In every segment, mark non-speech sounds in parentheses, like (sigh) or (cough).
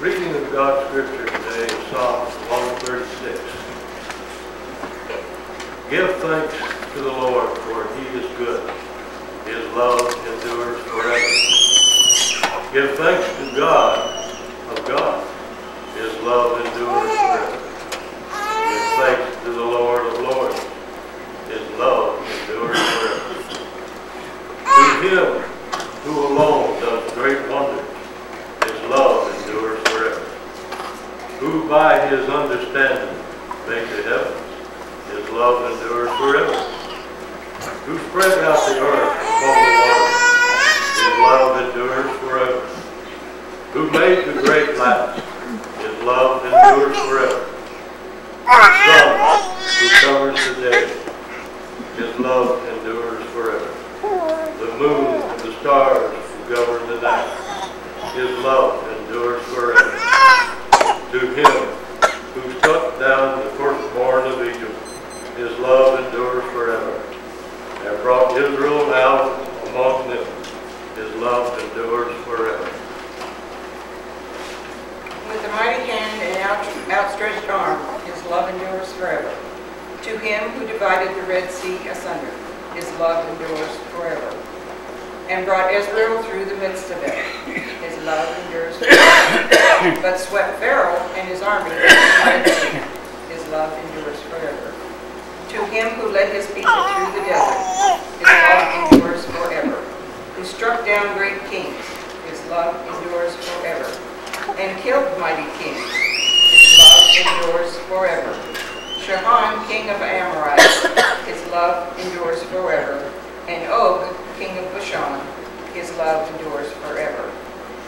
Reading of God's scripture today Psalm 136. Give thanks to the Lord, for he is good. His love endures forever. Give thanks to God of God. His love endures forever. Give thanks to the Lord of Lords. His love endures forever. To him who alone does great wonders, his love endures forever. Who by his understanding made the heavens, his love endures forever. Who spread out the earth above the waters, his love endures forever. Who made the great lights, his love endures forever. The sun who covers the day, his love endures. The moon and the stars govern the night, his love endures forever. To him who struck down the firstborn of Egypt, his love endures forever. And brought Israel out among them, his love endures forever. With a mighty hand and out- outstretched arm, his love endures forever. To him who divided the Red Sea asunder, his love endures forever. And brought Israel through the midst of it, his love endures forever. But swept Pharaoh and his army into the Red Sea, his love endures forever. To him who led his people through the desert, his love endures forever. Who struck down great kings, his love endures forever and killed mighty kings. His love endures forever. Shahan, king of Amorites, his love endures forever. And Og, king of Bashan, his love endures forever.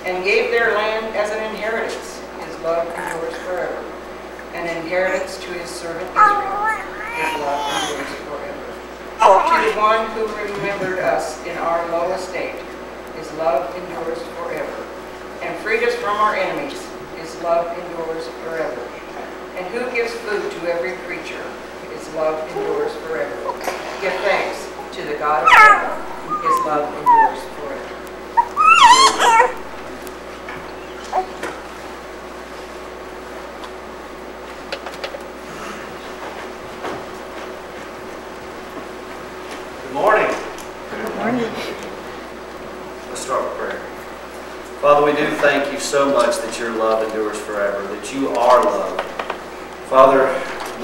And gave their land as an inheritance, his love endures forever. An inheritance to his servant Israel, his love endures forever. To the one who remembered us in our low estate, his love endures forever and freed us from our enemies. His love endures forever. And who gives food to every creature? His love endures forever. Give thanks to the God of heaven. His love endures forever. Good morning. Good morning. Let's start with prayer. Father, we do thank you so much that your love endures forever, that you are love. Father,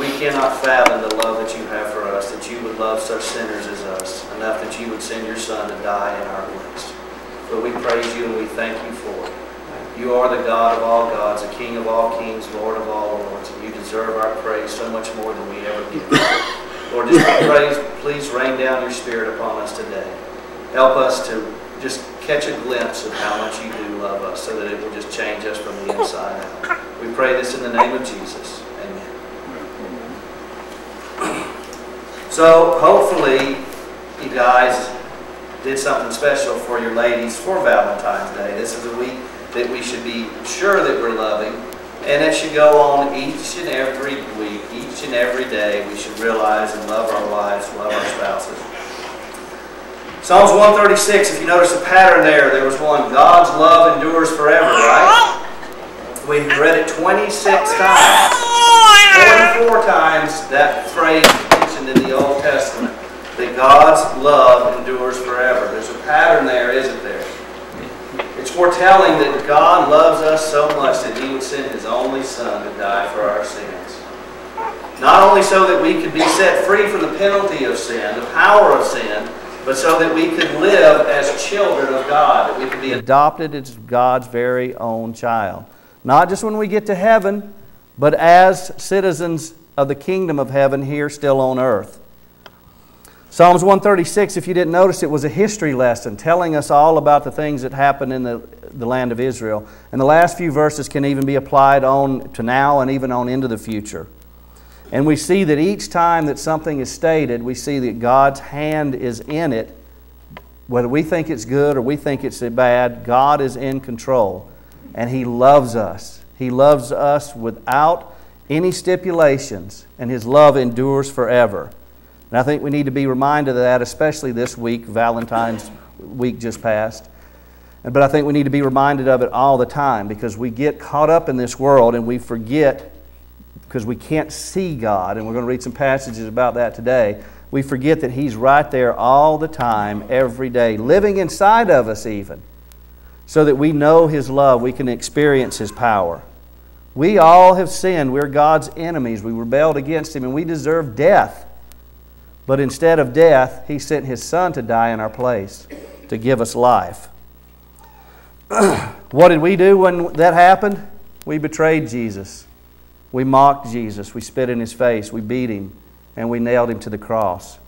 we cannot fathom the love that you have for us, that you would love such sinners as us, enough that you would send your Son to die in our place. But we praise you and we thank you for it. You are the God of all gods, the King of all kings, Lord of all lords, and you deserve our praise so much more than we ever give. Lord, just praise, please rain down your spirit upon us today. Help us to just catch a glimpse of how much you do love us so that it will just change us from the inside out. We pray this in the name of Jesus. Amen. So hopefully you guys did something special for your ladies for Valentine's Day. This is a week that we should be sure that we're loving. And it should go on each and every week, each and every day. We should realize and love our wives, love our spouses. Psalms 136, if you notice the pattern there, there was one, God's love endures forever, right? We've read it 26 times. (laughs) 44 times that phrase mentioned in the Old Testament, that God's love endures forever. There's a pattern there, isn't there? It's foretelling that God loves us so much that He would send His only Son to die for our sins. Not only so that we could be set free from the penalty of sin, the power of sin, but so that we could live as children of God, that we could be adopted as God's very own child. Not just when we get to heaven, but as citizens of the kingdom of heaven here still on earth. Psalms 136, if you didn't notice, it was a history lesson telling us all about the things that happened in the, the land of Israel. And the last few verses can even be applied on to now and even on into the future. And we see that each time that something is stated, we see that God's hand is in it. Whether we think it's good or we think it's bad, God is in control. And He loves us. He loves us without any stipulations, and His love endures forever. And I think we need to be reminded of that, especially this week, Valentine's week just passed. But I think we need to be reminded of it all the time because we get caught up in this world and we forget because we can't see God. And we're going to read some passages about that today. We forget that He's right there all the time, every day, living inside of us, even, so that we know His love, we can experience His power. We all have sinned. We're God's enemies. We rebelled against Him and we deserve death. But instead of death, He sent His Son to die in our place to give us life. (clears throat) what did we do when that happened? We betrayed Jesus. We mocked Jesus. We spit in His face. We beat Him. And we nailed Him to the cross.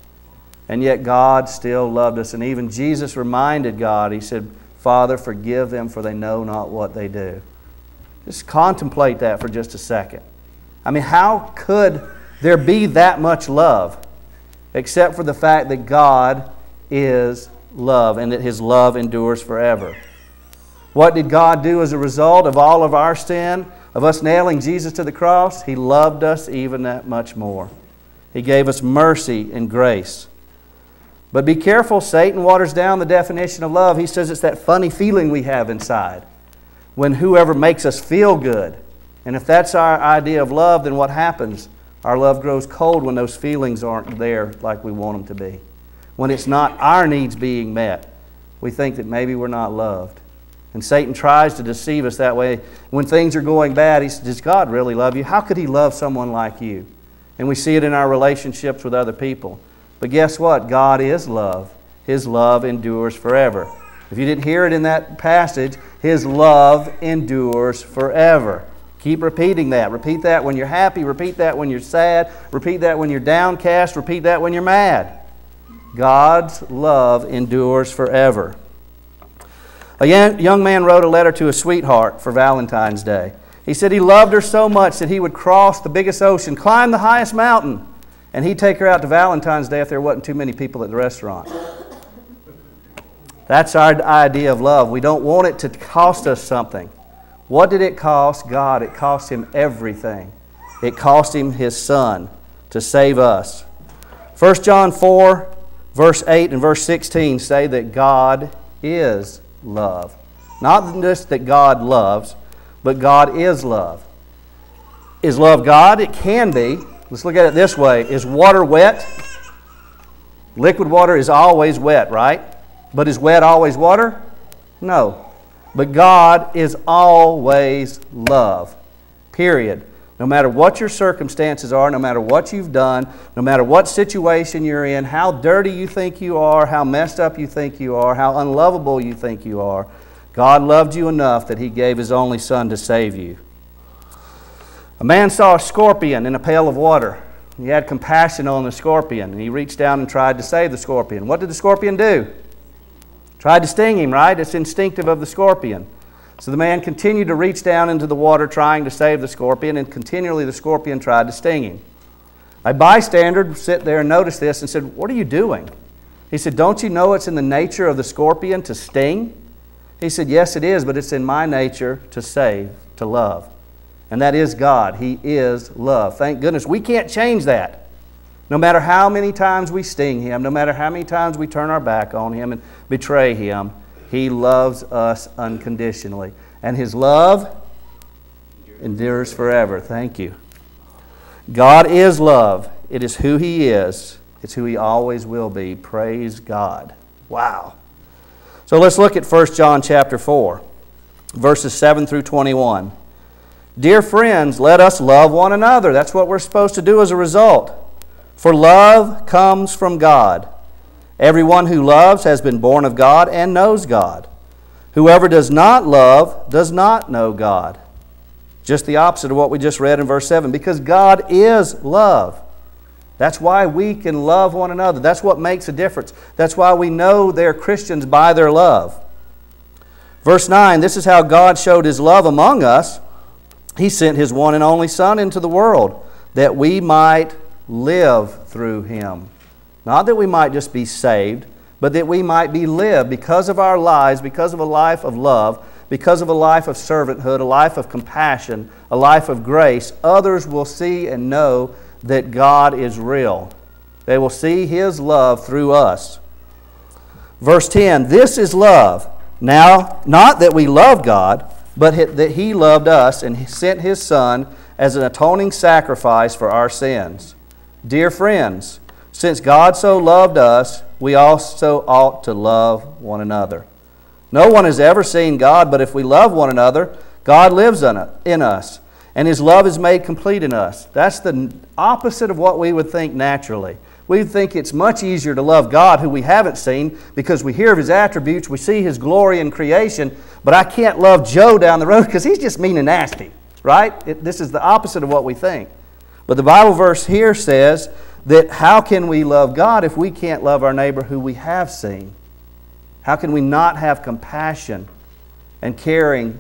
And yet God still loved us. And even Jesus reminded God, He said, Father, forgive them, for they know not what they do. Just contemplate that for just a second. I mean, how could there be that much love? except for the fact that God is love and that His love endures forever. What did God do as a result of all of our sin, of us nailing Jesus to the cross? He loved us even that much more. He gave us mercy and grace. But be careful, Satan waters down the definition of love. He says it's that funny feeling we have inside when whoever makes us feel good. And if that's our idea of love, then what happens? Our love grows cold when those feelings aren't there like we want them to be. When it's not our needs being met, we think that maybe we're not loved. And Satan tries to deceive us that way. When things are going bad, he says, Does God really love you? How could he love someone like you? And we see it in our relationships with other people. But guess what? God is love. His love endures forever. If you didn't hear it in that passage, His love endures forever. Keep repeating that. Repeat that when you're happy. Repeat that when you're sad. Repeat that when you're downcast. Repeat that when you're mad. God's love endures forever. A young man wrote a letter to a sweetheart for Valentine's Day. He said he loved her so much that he would cross the biggest ocean, climb the highest mountain, and he'd take her out to Valentine's Day if there wasn't too many people at the restaurant. That's our idea of love. We don't want it to cost us something. What did it cost God? It cost him everything. It cost him his son to save us. 1 John 4, verse 8 and verse 16 say that God is love. Not just that God loves, but God is love. Is love God? It can be. Let's look at it this way Is water wet? Liquid water is always wet, right? But is wet always water? No. But God is always love. Period. No matter what your circumstances are, no matter what you've done, no matter what situation you're in, how dirty you think you are, how messed up you think you are, how unlovable you think you are, God loved you enough that He gave His only Son to save you. A man saw a scorpion in a pail of water. He had compassion on the scorpion, and he reached down and tried to save the scorpion. What did the scorpion do? Tried to sting him, right? It's instinctive of the scorpion. So the man continued to reach down into the water trying to save the scorpion, and continually the scorpion tried to sting him. A bystander sit there and noticed this and said, What are you doing? He said, Don't you know it's in the nature of the scorpion to sting? He said, Yes, it is, but it's in my nature to save, to love. And that is God. He is love. Thank goodness. We can't change that. No matter how many times we sting him, no matter how many times we turn our back on him and betray him, he loves us unconditionally. And his love endures forever. Thank you. God is love. It is who he is. It's who he always will be. Praise God. Wow. So let's look at 1 John chapter 4, verses 7 through 21. Dear friends, let us love one another. That's what we're supposed to do as a result. For love comes from God. Everyone who loves has been born of God and knows God. Whoever does not love does not know God. Just the opposite of what we just read in verse 7 because God is love. That's why we can love one another. That's what makes a difference. That's why we know they're Christians by their love. Verse 9 this is how God showed his love among us. He sent his one and only Son into the world that we might live through him. Not that we might just be saved, but that we might be lived because of our lives, because of a life of love, because of a life of servanthood, a life of compassion, a life of grace. Others will see and know that God is real. They will see his love through us. Verse 10 This is love. Now, not that we love God, but that he loved us and sent his Son as an atoning sacrifice for our sins. Dear friends, since God so loved us, we also ought to love one another. No one has ever seen God, but if we love one another, God lives in us, and his love is made complete in us. That's the opposite of what we would think naturally. We think it's much easier to love God, who we haven't seen, because we hear of his attributes, we see his glory in creation, but I can't love Joe down the road because he's just mean and nasty, right? It, this is the opposite of what we think. But the Bible verse here says that how can we love God if we can't love our neighbor who we have seen? How can we not have compassion and caring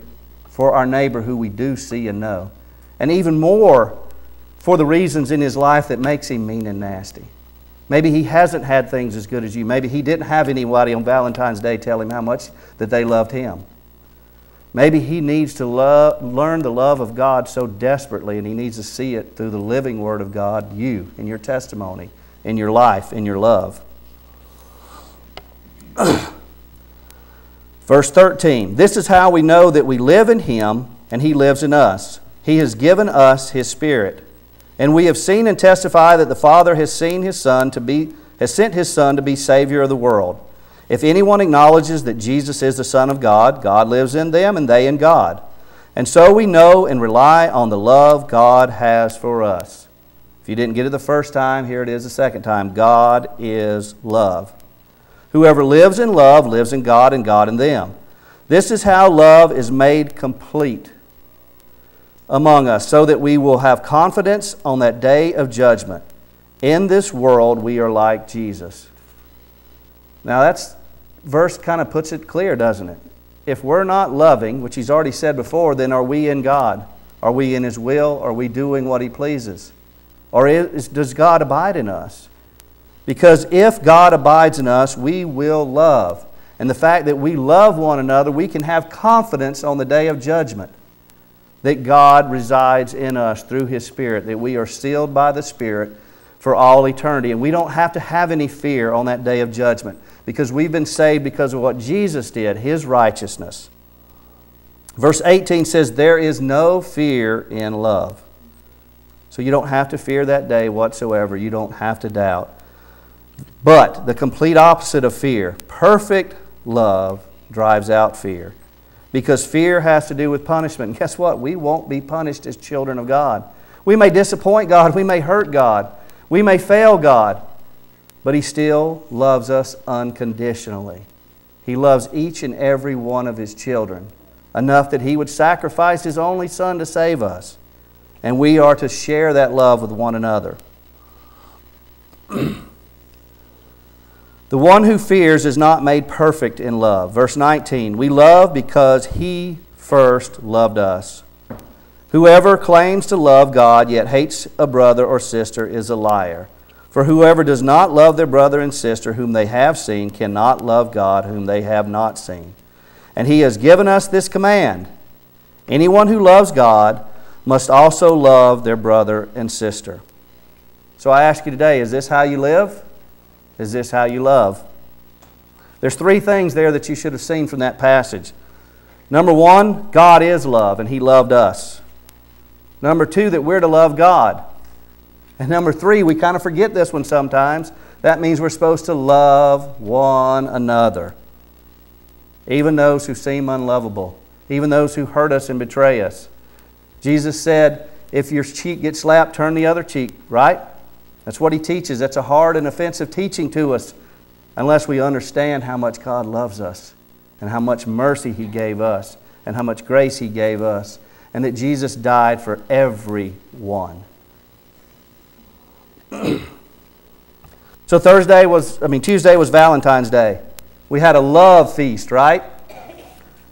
for our neighbor who we do see and know? And even more for the reasons in his life that makes him mean and nasty. Maybe he hasn't had things as good as you. Maybe he didn't have anybody on Valentine's Day tell him how much that they loved him. Maybe he needs to love, learn the love of God so desperately, and he needs to see it through the living Word of God, you, in your testimony, in your life, in your love. (clears throat) Verse 13 This is how we know that we live in him and he lives in us. He has given us his Spirit. And we have seen and testify that the Father has seen his Son to be, has sent his Son to be Savior of the world. If anyone acknowledges that Jesus is the Son of God, God lives in them and they in God. And so we know and rely on the love God has for us. If you didn't get it the first time, here it is the second time. God is love. Whoever lives in love lives in God and God in them. This is how love is made complete among us, so that we will have confidence on that day of judgment. In this world, we are like Jesus. Now, that's verse kind of puts it clear, doesn't it? If we're not loving, which he's already said before, then are we in God? Are we in his will? Are we doing what he pleases? Or is, does God abide in us? Because if God abides in us, we will love. And the fact that we love one another, we can have confidence on the day of judgment that God resides in us through His Spirit, that we are sealed by the Spirit for all eternity. And we don't have to have any fear on that day of judgment because we've been saved because of what Jesus did, his righteousness. Verse 18 says, There is no fear in love. So you don't have to fear that day whatsoever. You don't have to doubt. But the complete opposite of fear, perfect love drives out fear. Because fear has to do with punishment. And guess what? We won't be punished as children of God. We may disappoint God. We may hurt God. We may fail God but He still loves us unconditionally. He loves each and every one of His children enough that He would sacrifice His only Son to save us. And we are to share that love with one another. the one who fears is not made perfect in love. Verse 19 We love because He first loved us. Whoever claims to love God yet hates a brother or sister is a liar. For whoever does not love their brother and sister whom they have seen cannot love God whom they have not seen. And he has given us this command anyone who loves God must also love their brother and sister. So I ask you today is this how you live? Is this how you love? There's three things there that you should have seen from that passage. Number one, God is love, and He loved us. Number two, that we're to love God. And number three, we kind of forget this one sometimes. That means we're supposed to love one another, even those who seem unlovable, even those who hurt us and betray us. Jesus said, if your cheek gets slapped, turn the other cheek, right? That's what he teaches. That's a hard and offensive teaching to us unless we understand how much God loves us and how much mercy he gave us and how much grace he gave us and that Jesus died for everyone. (clears throat) so Thursday was, I mean, Tuesday was Valentine's Day. We had a love feast, right?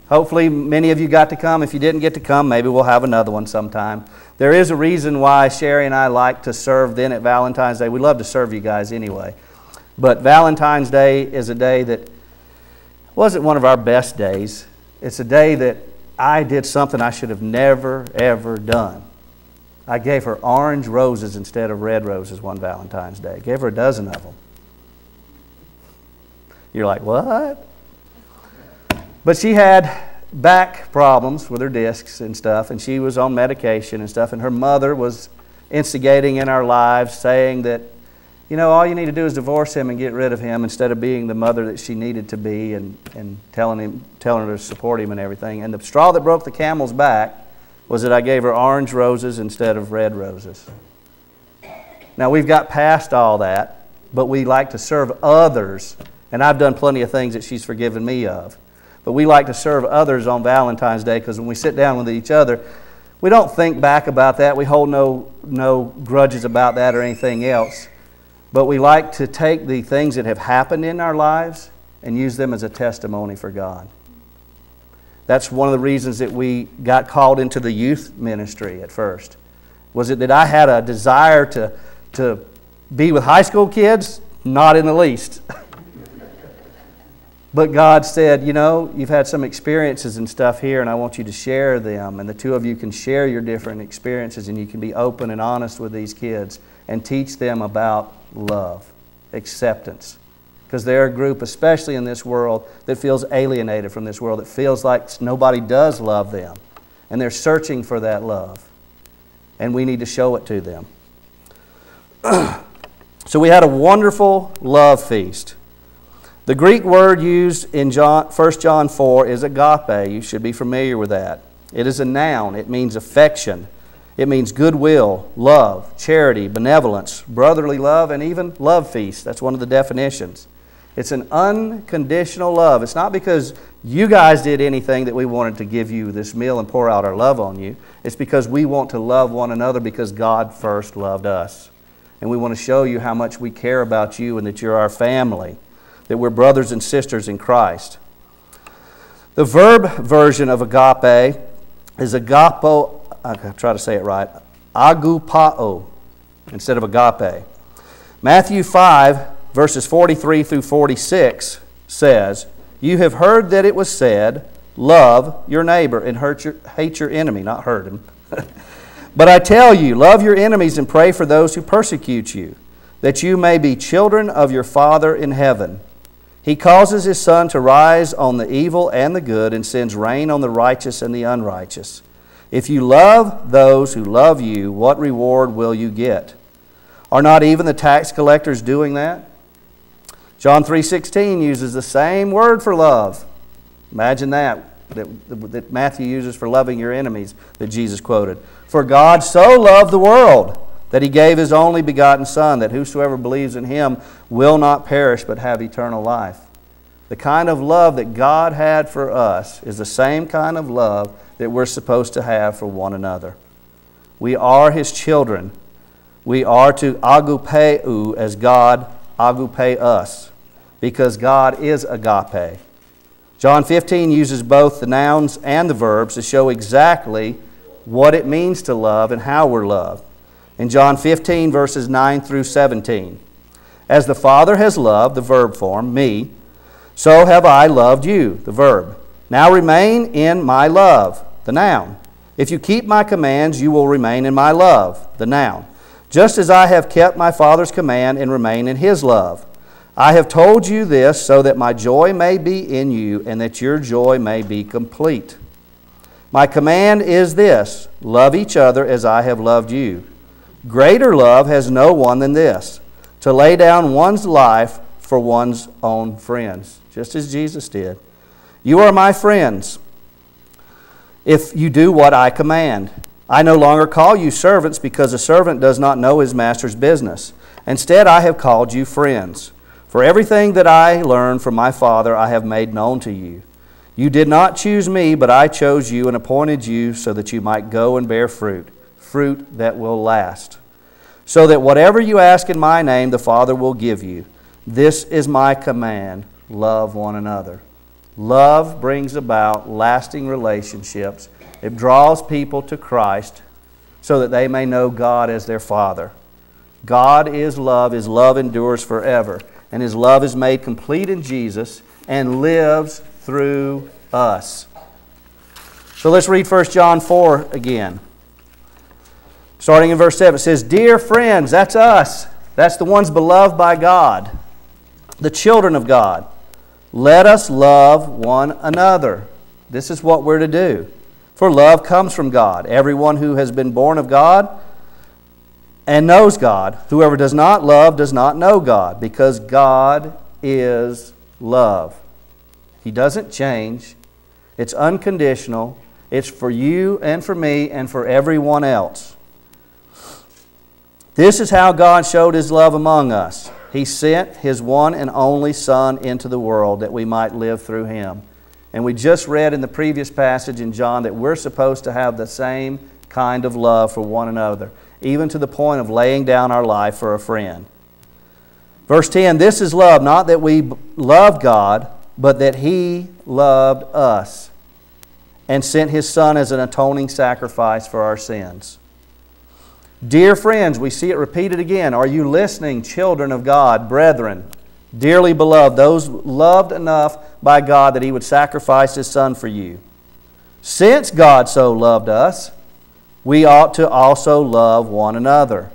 Hopefully, many of you got to come. If you didn't get to come, maybe we'll have another one sometime. There is a reason why Sherry and I like to serve then at Valentine's Day. We love to serve you guys anyway. But Valentine's Day is a day that wasn't one of our best days. It's a day that I did something I should have never, ever done. I gave her orange roses instead of red roses one Valentine's Day. Gave her a dozen of them. You're like, what? But she had back problems with her discs and stuff, and she was on medication and stuff, and her mother was instigating in our lives, saying that, you know, all you need to do is divorce him and get rid of him instead of being the mother that she needed to be and, and telling, him, telling her to support him and everything. And the straw that broke the camel's back was that I gave her orange roses instead of red roses. Now, we've got past all that, but we like to serve others, and I've done plenty of things that she's forgiven me of. But we like to serve others on Valentine's Day because when we sit down with each other, we don't think back about that. We hold no, no grudges about that or anything else. But we like to take the things that have happened in our lives and use them as a testimony for God. That's one of the reasons that we got called into the youth ministry at first. Was it that I had a desire to, to be with high school kids? Not in the least. (laughs) But God said, You know, you've had some experiences and stuff here, and I want you to share them. And the two of you can share your different experiences, and you can be open and honest with these kids and teach them about love, acceptance. Because they're a group, especially in this world, that feels alienated from this world, that feels like nobody does love them. And they're searching for that love. And we need to show it to them. (clears throat) so we had a wonderful love feast. The Greek word used in John, 1 John 4 is agape. You should be familiar with that. It is a noun, it means affection, it means goodwill, love, charity, benevolence, brotherly love, and even love feast. That's one of the definitions. It's an unconditional love. It's not because you guys did anything that we wanted to give you this meal and pour out our love on you. It's because we want to love one another because God first loved us. And we want to show you how much we care about you and that you're our family that we're brothers and sisters in Christ. The verb version of agape is agapo, I try to say it right, agupao instead of agape. Matthew 5, verses 43 through 46 says, You have heard that it was said, Love your neighbor and hurt your, hate your enemy, not hurt him. (laughs) but I tell you, love your enemies and pray for those who persecute you, that you may be children of your Father in heaven. He causes his sun to rise on the evil and the good and sends rain on the righteous and the unrighteous. If you love those who love you, what reward will you get? Are not even the tax collectors doing that? John 3:16 uses the same word for love. Imagine that, that that Matthew uses for loving your enemies that Jesus quoted. For God so loved the world that he gave his only begotten Son, that whosoever believes in him will not perish but have eternal life. The kind of love that God had for us is the same kind of love that we're supposed to have for one another. We are his children. We are to agupeu as God agupe us, because God is agape. John 15 uses both the nouns and the verbs to show exactly what it means to love and how we're loved in John 15, verses 9 through 17. As the Father has loved, the verb form, me, so have I loved you, the verb. Now remain in my love, the noun. If you keep my commands, you will remain in my love, the noun. Just as I have kept my Father's command and remain in his love. I have told you this so that my joy may be in you and that your joy may be complete. My command is this love each other as I have loved you. Greater love has no one than this to lay down one's life for one's own friends, just as Jesus did. You are my friends if you do what I command. I no longer call you servants because a servant does not know his master's business. Instead, I have called you friends. For everything that I learned from my Father, I have made known to you. You did not choose me, but I chose you and appointed you so that you might go and bear fruit fruit that will last. So that whatever you ask in my name, the Father will give you. This is my command love one another. Love brings about lasting relationships, it draws people to Christ so that they may know God as their Father. God is love, His love endures forever, and His love is made complete in Jesus and lives through us. So let's read 1 John 4 again. Starting in verse 7, it says, Dear friends, that's us. That's the ones beloved by God, the children of God. Let us love one another. This is what we're to do. For love comes from God. Everyone who has been born of God and knows God. Whoever does not love does not know God, because God is love. He doesn't change, it's unconditional. It's for you and for me and for everyone else. This is how God showed His love among us. He sent His one and only Son into the world that we might live through Him. And we just read in the previous passage in John that we're supposed to have the same kind of love for one another, even to the point of laying down our life for a friend. Verse 10 This is love, not that we love God, but that He loved us and sent his Son as an atoning sacrifice for our sins. Dear friends, we see it repeated again. Are you listening, children of God, brethren, dearly beloved, those loved enough by God that he would sacrifice his Son for you? Since God so loved us, we ought to also love one another.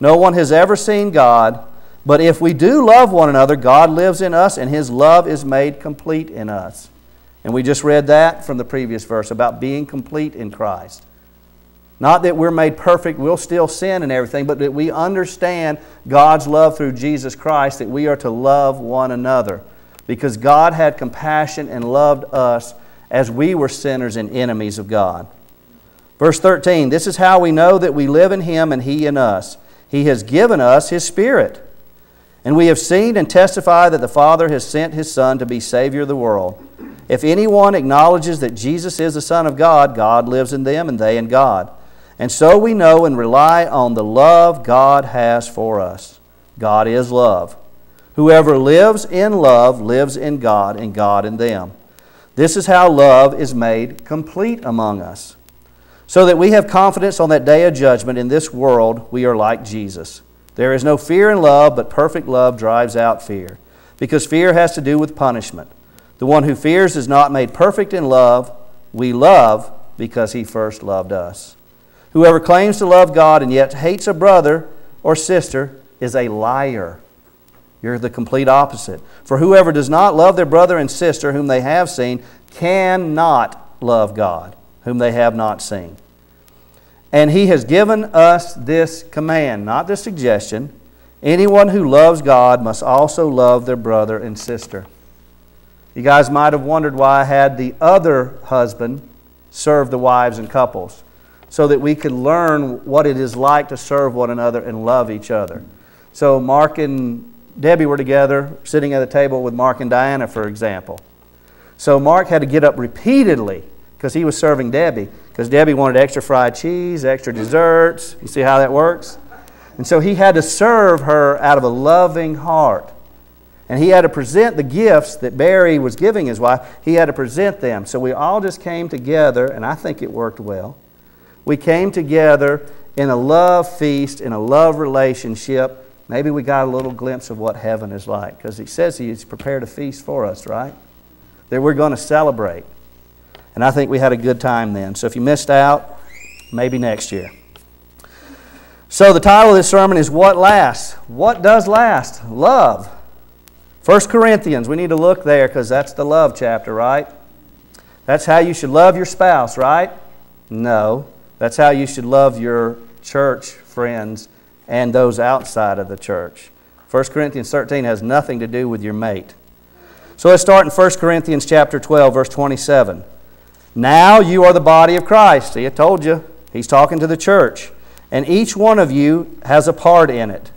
No one has ever seen God, but if we do love one another, God lives in us and his love is made complete in us. And we just read that from the previous verse about being complete in Christ. Not that we're made perfect, we'll still sin and everything, but that we understand God's love through Jesus Christ, that we are to love one another. Because God had compassion and loved us as we were sinners and enemies of God. Verse 13 This is how we know that we live in Him and He in us. He has given us His Spirit. And we have seen and testified that the Father has sent His Son to be Savior of the world. If anyone acknowledges that Jesus is the Son of God, God lives in them and they in God. And so we know and rely on the love God has for us. God is love. Whoever lives in love lives in God and God in them. This is how love is made complete among us. So that we have confidence on that day of judgment in this world, we are like Jesus. There is no fear in love, but perfect love drives out fear, because fear has to do with punishment. The one who fears is not made perfect in love. We love because he first loved us. Whoever claims to love God and yet hates a brother or sister is a liar. You're the complete opposite. For whoever does not love their brother and sister whom they have seen cannot love God whom they have not seen. And he has given us this command, not this suggestion. Anyone who loves God must also love their brother and sister. You guys might have wondered why I had the other husband serve the wives and couples, so that we could learn what it is like to serve one another and love each other. So, Mark and Debbie were together, sitting at a table with Mark and Diana, for example. So, Mark had to get up repeatedly because he was serving Debbie, because Debbie wanted extra fried cheese, extra desserts. You see how that works? And so he had to serve her out of a loving heart. And he had to present the gifts that Barry was giving his wife, he had to present them. So we all just came together, and I think it worked well. We came together in a love feast, in a love relationship. Maybe we got a little glimpse of what heaven is like, because he says he's prepared a feast for us, right? That we're going to celebrate. And I think we had a good time then. So if you missed out, maybe next year. So the title of this sermon is What Lasts? What does last? Love. 1 Corinthians, we need to look there because that's the love chapter, right? That's how you should love your spouse, right? No. That's how you should love your church friends and those outside of the church. 1 Corinthians 13 has nothing to do with your mate. So let's start in 1 Corinthians chapter 12 verse 27. Now you are the body of Christ. See, I told you. He's talking to the church. And each one of you has a part in it.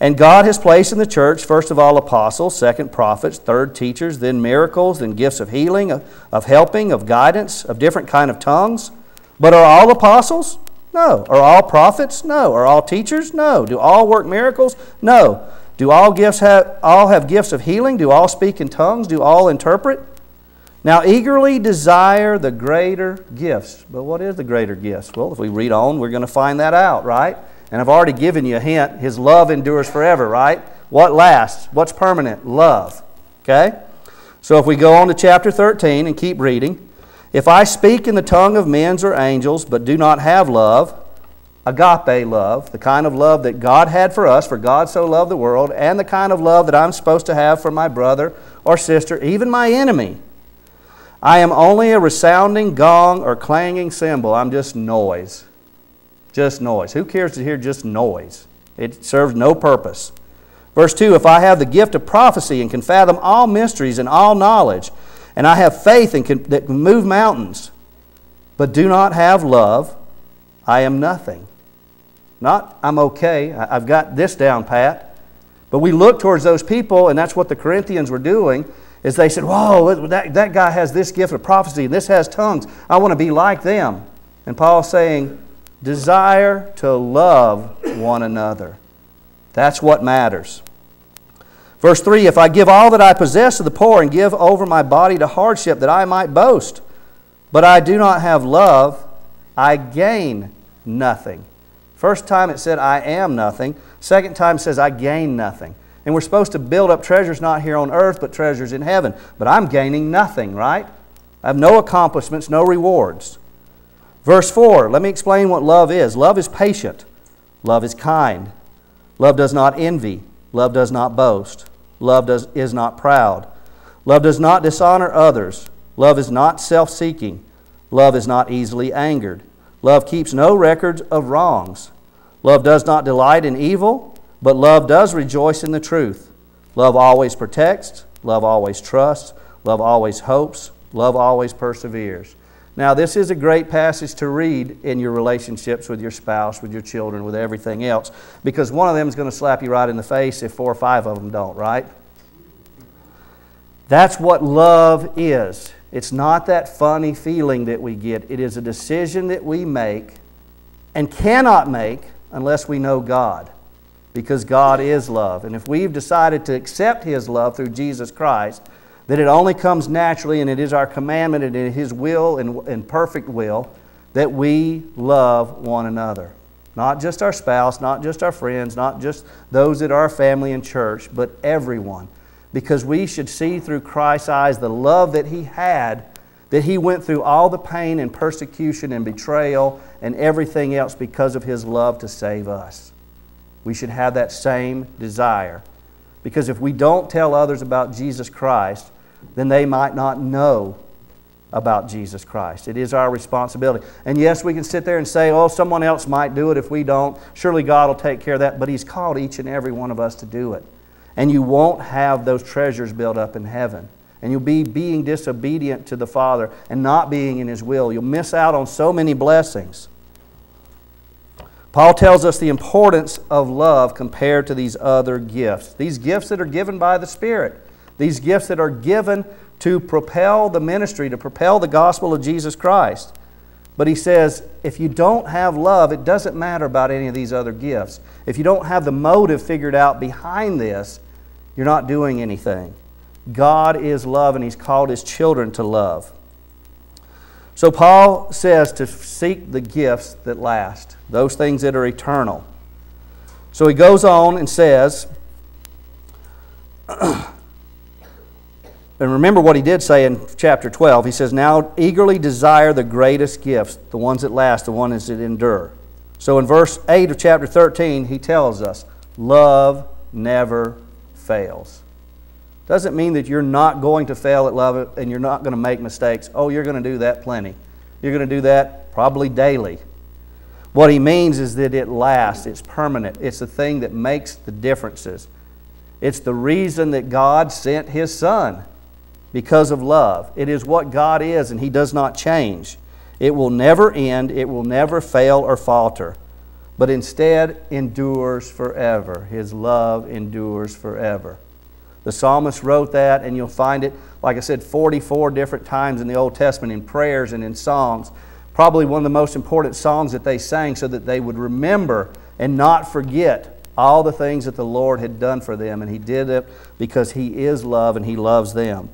And God has placed in the church, first of all, apostles, second, prophets, third, teachers, then miracles, then gifts of healing, of, helping, of guidance, of different kind of tongues. But are all apostles? No. Are all prophets? No. Are all teachers? No. Do all work miracles? No. Do all gifts have all have gifts of healing? Do all speak in tongues? Do all interpret? Now eagerly desire the greater gifts. But what is the greater gifts? Well, if we read on, we're going to find that out, right? And I've already given you a hint. His love endures forever, right? What lasts? What's permanent? Love. Okay? So if we go on to chapter 13 and keep reading, if I speak in the tongue of men or angels, but do not have love, agape love, the kind of love that God had for us, for God so loved the world, and the kind of love that I'm supposed to have for my brother or sister, even my enemy. I am only a resounding gong or clanging cymbal. I'm just noise. Just noise. Who cares to hear just noise? It serves no purpose. Verse 2 If I have the gift of prophecy and can fathom all mysteries and all knowledge, and I have faith and can, that can move mountains, but do not have love, I am nothing. Not, I'm okay, I've got this down pat. But we look towards those people, and that's what the Corinthians were doing, is they said, Whoa, that, that guy has this gift of prophecy, and this has tongues. I want to be like them. And Paul's saying, Desire to love one another. That's what matters. Verse 3 If I give all that I possess to the poor and give over my body to hardship that I might boast, but I do not have love, I gain nothing. First time it said, I am nothing. Second time says, I gain nothing. And we're supposed to build up treasures not here on earth, but treasures in heaven. But I'm gaining nothing, right? I have no accomplishments, no rewards. Verse 4, let me explain what love is. Love is patient, love is kind, love does not envy, love does not boast, love does, is not proud, love does not dishonor others, love is not self seeking, love is not easily angered. Love keeps no records of wrongs. Love does not delight in evil, but love does rejoice in the truth. Love always protects, love always trusts, love always hopes, love always perseveres. Now, this is a great passage to read in your relationships with your spouse, with your children, with everything else, because one of them is going to slap you right in the face if four or five of them don't, right? That's what love is. It's not that funny feeling that we get. It is a decision that we make and cannot make unless we know God, because God is love. And if we've decided to accept His love through Jesus Christ, that it only comes naturally and it is our commandment and it is His will and, and perfect will that we love one another. Not just our spouse, not just our friends, not just those that are family and church, but everyone because we should see through Christ's eyes the love that He had, that He went through all the pain and persecution and betrayal and everything else because of His love to save us. We should have that same desire. Because if we don't tell others about Jesus Christ, then they might not know about Jesus Christ. It is our responsibility. And yes, we can sit there and say, oh, someone else might do it if we don't. Surely God will take care of that. But He's called each and every one of us to do it and you won't have those treasures built up in heaven. And you'll be being disobedient to the Father and not being in His will. You'll miss out on so many blessings. Paul tells us the importance of love compared to these other gifts. These gifts that are given by the Spirit, these gifts that are given to propel the ministry, to propel the gospel of Jesus Christ. But he says, if you don't have love, it doesn't matter about any of these other gifts. If you don't have the motive figured out behind this, you're not doing anything. God is love, and He's called His children to love. So Paul says to seek the gifts that last, those things that are eternal. So he goes on and says, and remember what he did say in chapter 12. He says, Now eagerly desire the greatest gifts, the ones that last, the ones that endure. So in verse 8 of chapter 13, he tells us, Love never fails. Doesn't mean that you're not going to fail at love and you're not going to make mistakes. Oh, you're going to do that plenty. You're going to do that probably daily. What he means is that it lasts, it's permanent, it's the thing that makes the differences. It's the reason that God sent his son because of love. It is what God is, and he does not change. It will never end, it will never fail or falter but instead endures forever. His love endures forever. The psalmist wrote that, and you'll find it, like I said, 44 different times in the Old Testament in prayers and in songs. Probably one of the most important songs that they sang so that they would remember and not forget all the things that the Lord had done for them. And He did it because He is love and He loves them.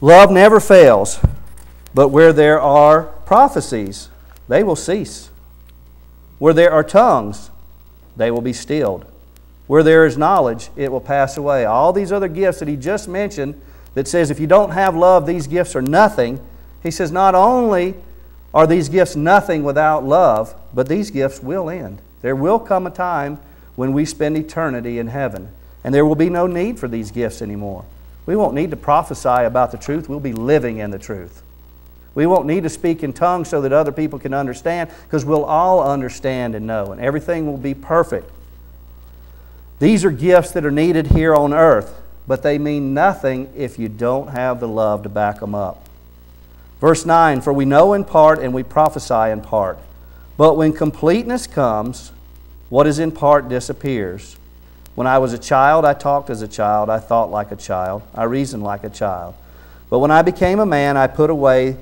Love never fails, but where there are prophecies, they will cease. Where there are tongues, they will be stilled. Where there is knowledge, it will pass away. All these other gifts that he just mentioned that says if you don't have love, these gifts are nothing. He says not only Are these gifts nothing without love? But these gifts will end. There will come a time when we spend eternity in heaven, and there will be no need for these gifts anymore. We won't need to prophesy about the truth, we'll be living in the truth. We won't need to speak in tongues so that other people can understand, because we'll all understand and know, and everything will be perfect. These are gifts that are needed here on earth, but they mean nothing if you don't have the love to back them up. Verse 9 For we know in part and we prophesy in part. But when completeness comes, what is in part disappears. When I was a child, I talked as a child, I thought like a child, I reasoned like a child. But when I became a man, I put away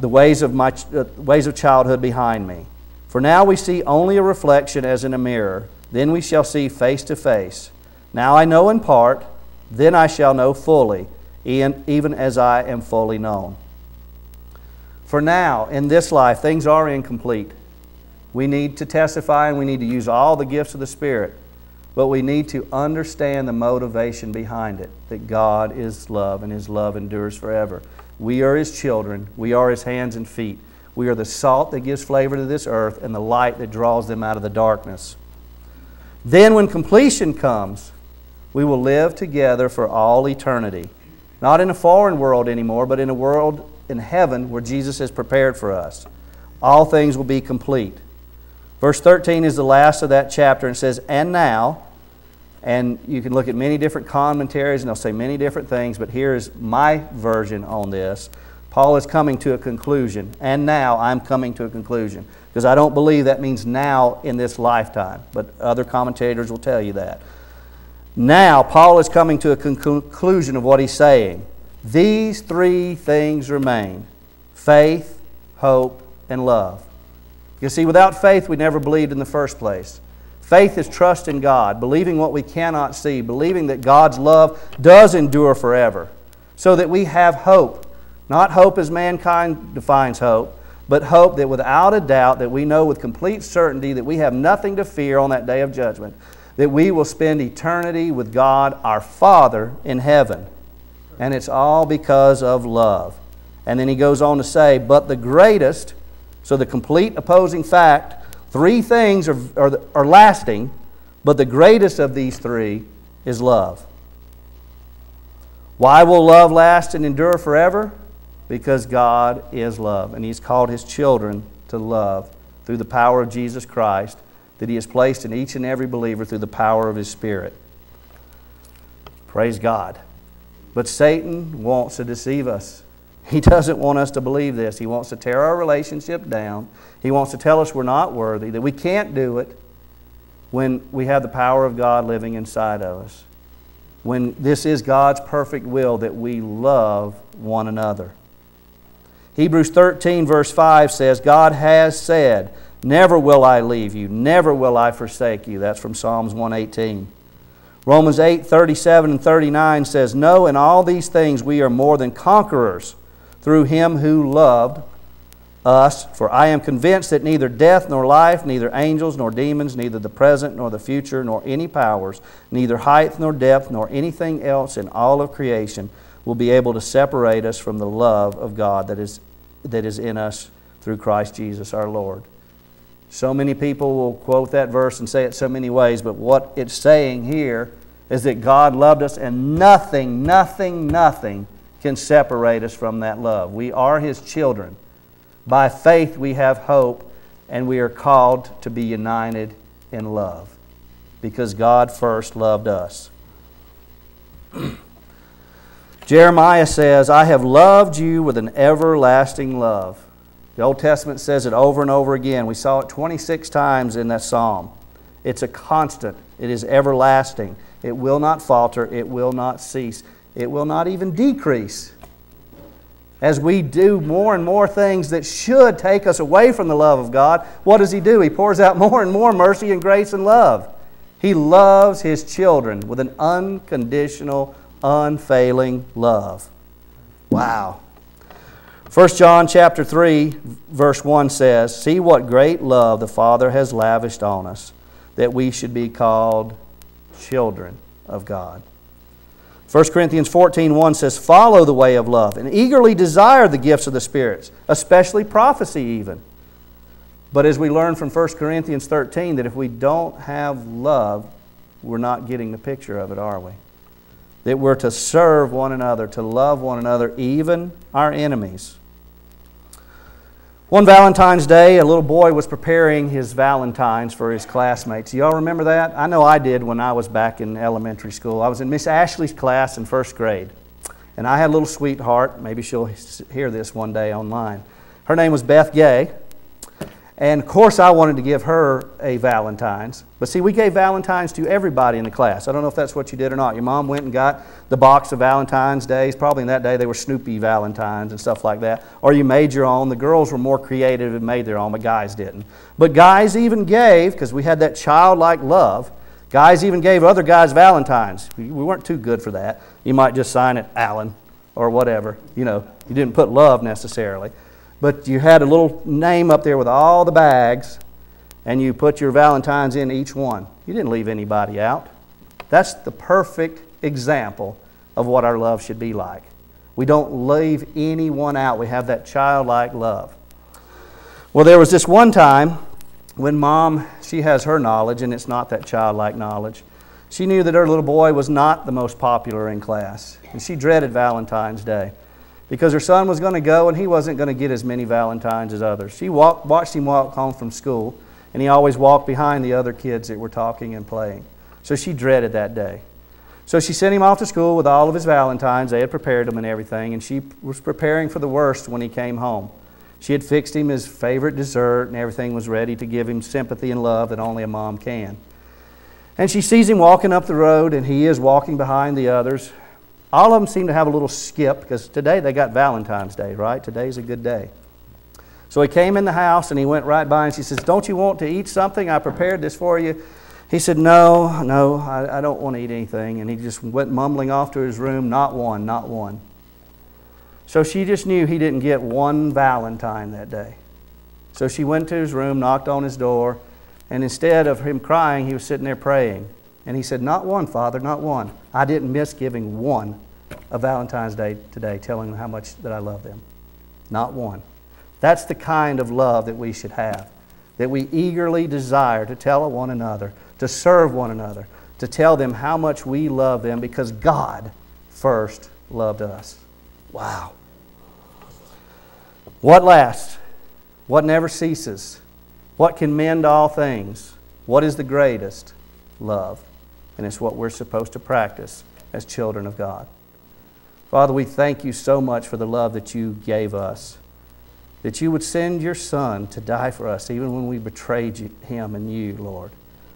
the ways of, my, uh, ways of childhood behind me. For now we see only a reflection as in a mirror, then we shall see face to face. Now I know in part, then I shall know fully, even as I am fully known. For now, in this life, things are incomplete. We need to testify and we need to use all the gifts of the Spirit, but we need to understand the motivation behind it that God is love and His love endures forever. We are His children, we are His hands and feet. We are the salt that gives flavor to this earth and the light that draws them out of the darkness. Then, when completion comes, we will live together for all eternity. Not in a foreign world anymore, but in a world in heaven where Jesus has prepared for us. All things will be complete. Verse 13 is the last of that chapter and says, And now, and you can look at many different commentaries and they'll say many different things, but here's my version on this. Paul is coming to a conclusion, and now I'm coming to a conclusion. Because I don't believe that means now in this lifetime, but other commentators will tell you that. Now, Paul is coming to a conclusion of what he's saying. These three things remain faith, hope, and love. You see, without faith, we never believed in the first place. Faith is trust in God, believing what we cannot see, believing that God's love does endure forever, so that we have hope. Not hope as mankind defines hope, but hope that without a doubt, that we know with complete certainty that we have nothing to fear on that day of judgment, that we will spend eternity with God, our Father, in heaven. And it's all because of love. And then he goes on to say, but the greatest so, the complete opposing fact three things are, are, are lasting, but the greatest of these three is love. Why will love last and endure forever? Because God is love, and He's called His children to love through the power of Jesus Christ that He has placed in each and every believer through the power of His Spirit. Praise God. But Satan wants to deceive us. (laughs) He doesn't want us to believe this. He wants to tear our relationship down. He wants to tell us we're not worthy, that we can't do it when we have the power of God living inside of us. When this is God's perfect will that we love one another. Hebrews 13, verse 5 says, God has said, Never will I leave you, never will I forsake you. That's from Psalms 118. Romans 8, 37 and 39 says, No, in all these things we are more than conquerors through him who loved us. For I am convinced that neither death nor life, neither angels nor demons, neither the present nor the future, nor any powers, neither height nor depth, nor anything else in all of creation will be able to separate us from the love of God that is, that is in us through Christ Jesus our Lord. So many people will quote that verse and say it so many ways, but what it's saying here is that God loved us and nothing, nothing, nothing can separate us from that love. We are His children. By faith, we have hope, and we are called to be united in love because God first loved us. (clears throat) Jeremiah says, I have loved you with an everlasting love. The Old Testament says it over and over again. We saw it 26 times in that psalm. It's a constant, it is everlasting. It will not falter, it will not cease it will not even decrease. As we do more and more things that should take us away from the love of God, what does He do? He pours out (laughs) more and more mercy and grace and love. He loves His children with an unconditional, unfailing love. Wow. 1 John chapter 3 verse 1 says, "See what great love the Father has lavished on us, that we should be called children of God." 1 Corinthians 14 1 says, Follow the way of love and eagerly desire the gifts of the spirits, especially prophecy, even. But as we learn from 1 Corinthians 13, that if we don't have love, we're not getting the picture of it, are we? That we're to serve one another, to love one another, even our enemies. One Valentine's Day, a little boy was preparing his Valentines for his classmates. Y'all remember that? I know I did when I was back in elementary school. I was in Miss Ashley's class in first grade. And I had a little sweetheart. Maybe she'll hear this one day online. Her name was Beth Gay. And of course, I wanted to give her a Valentine's. But see, we gave Valentine's to everybody in the class. I don't know if that's what you did or not. Your mom went and got the box of Valentine's Days. Probably in that day, they were Snoopy Valentines and stuff like that. Or you made your own. The girls were more creative and made their own, but guys didn't. But guys even gave, because we had that childlike love, guys even gave other guys Valentines. We weren't too good for that. You might just sign it Alan or whatever. You know, you didn't put love necessarily but you had a little name up there with all the bags, and you put your Valentines in each one. You didn't leave anybody out. That's the perfect example of what our love should be like. We don't leave anyone out. We have that childlike love. Well, there was this one time when mom, she has her knowledge, and it's not that childlike knowledge. She knew that her little boy was not the most popular in class, and she dreaded Valentine's Day because her son was going to go and he wasn't going to get as many Valentines as others. She walked, watched him walk home from school, and he always walked behind the other kids that were talking and playing. So she dreaded that day. So she sent him off to school with all of his Valentines. They had prepared them and everything, and she was preparing for the worst when he came home. She had fixed him his favorite dessert, and everything was ready to give him sympathy and love that only a mom can. And she sees him walking up the road, and he is walking behind the others. All of them seem to have a little skip because today they got Valentine's Day, right? Today's a good day. So he came in the house and he went right by and she says, Don't you want to eat something? I prepared this for you. He said, No, no, I, I don't want to eat anything. And he just went mumbling off to his room, Not one, not one. So she just knew he didn't get one Valentine that day. So she went to his room, knocked on his door, and instead of him crying, he was sitting there praying. And he said, Not one, Father, not one. I didn't miss giving one a Valentine's Day today, telling them how much that I love them. Not one. That's the kind of love that we should have, that we eagerly desire to tell one another, to serve one another, to tell them how much we love them because God first loved us. Wow. What lasts? What never ceases? What can mend all things? What is the greatest? Love and it's what we're supposed to practice as children of God. Father, we thank you so much for the love that you gave us, that you would send your Son to die for us, even when we betrayed you, him and you, Lord.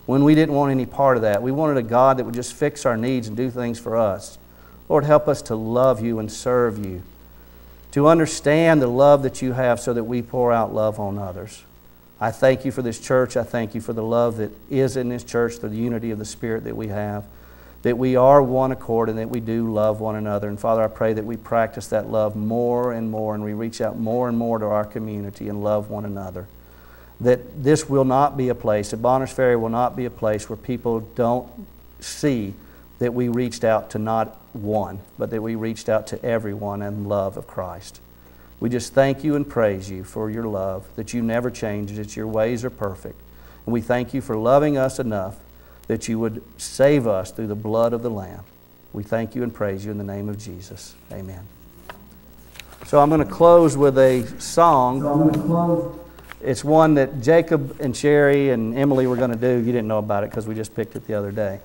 When we didn't want any part of that, we wanted a God that would just fix our needs and do things for us. Lord, help us to love you and serve you, to understand the love that you have so that we pour out love on others. I thank you for this church. I thank you for the love that is in this church, the unity of the Spirit that we have, that we are one accord and that we do love one another. And Father, I pray that we practice that love more and more and we reach out more and more to our community and love one another. That this will not be a place, that Bonners Ferry will not be a place where people don't see that we reached out to not one, but that we reached out to everyone in love of Christ. We just thank you and praise you for your love, that you never change, that your ways are perfect. And we thank you for loving us enough that you would save us through the blood of the Lamb. We thank you and praise you in the name of Jesus. Amen. So I'm going to close with a song. So it's one that Jacob and Sherry and Emily were going to do. You didn't know about it because we just picked it the other day.